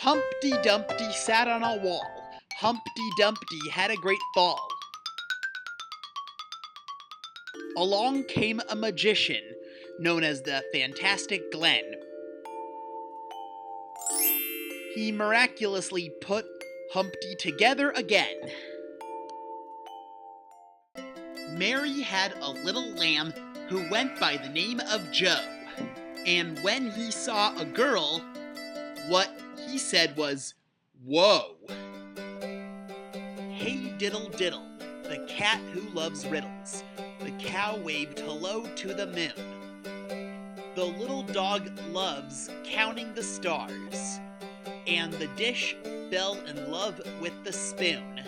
Humpty Dumpty sat on a wall. Humpty Dumpty had a great fall. Along came a magician known as the Fantastic Glen. He miraculously put Humpty together again. Mary had a little lamb who went by the name of Joe. And when he saw a girl, what he said was, Whoa! Hey diddle diddle, the cat who loves riddles. The cow waved hello to the moon. The little dog loves counting the stars. And the dish fell in love with the spoon.